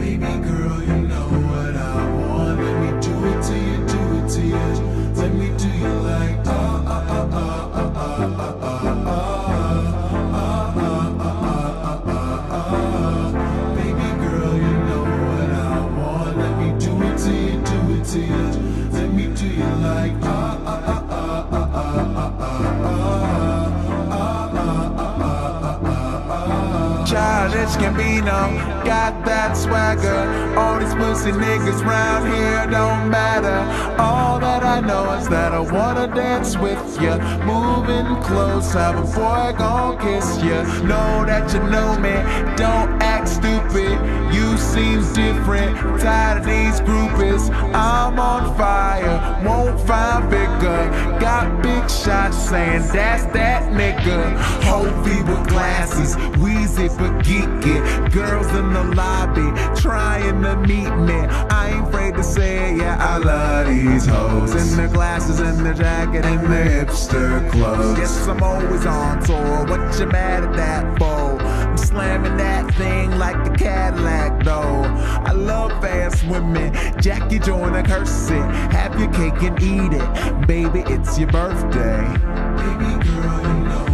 Baby girl, you know what I want. Let me do it to you, do it to you. Let me do you like ah ah ah ah ah ah ah ah ah. Baby girl, you know what I want. Let me do it to you, do ah. be Gambino, got that swagger. All these pussy niggas round here don't matter. All that I know is that I wanna dance with ya. Moving close, have a boy gon' kiss ya. Know that you know me, don't act stupid. You seem different, tired of these groupies. I'm on fire, won't find bigger. Got big shots saying that's that nigga. Hova with glasses, Weezy but geeky. Girls in the lobby trying to meet me. I ain't afraid to say it, yeah, I love these hoes. In their glasses, in their jacket, in their hipster clothes. Guess I'm always on tour. What you mad at that for? I'm slamming that like a Cadillac, though. I love fast women. Jackie Joyner-Kersee. Have your cake and eat it. Baby, it's your birthday. Baby girl, you know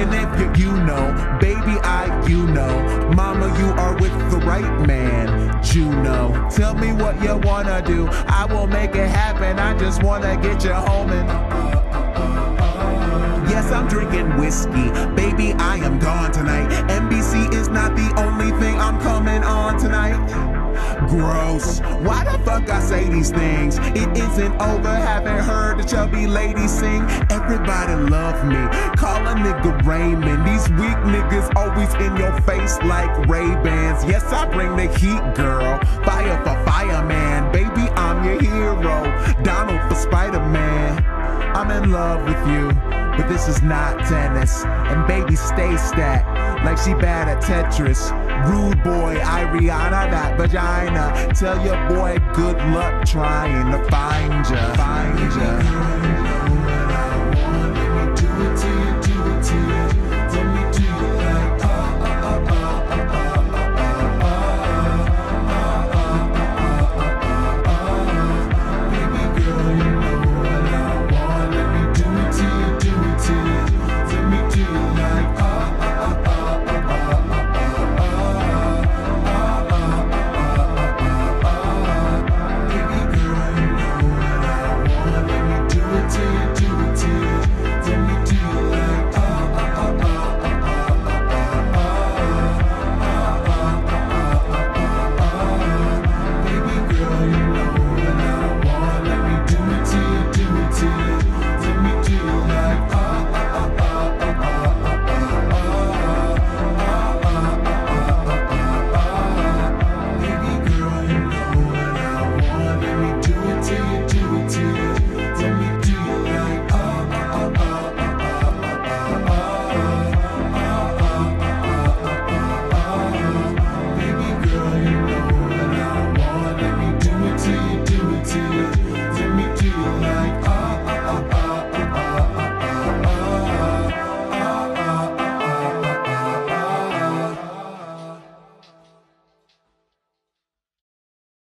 tricking if you, you know. Baby, I, you know. Mama, you are with the right man. Juno, tell me what you wanna do. I will make it happen. I just wanna get you home and. Yes, I'm drinking whiskey. Baby, I am gone tonight. NBC is not the only thing I'm coming on tonight. Gross. Why say these things? It isn't over. Haven't heard the chubby lady sing. Everybody love me. Call a nigga Raymond. These weak niggas always in your face like Ray Bans. Yes, I bring the heat, girl. Fire for fireman. Baby, I'm your hero. Donald for Spider Man. I'm in love with you, but this is not tennis. And baby, stay stat like she bad at Tetris. Rude boy, Rihanna, that vagina. Tell your boy good luck trying to find ya. Find ya.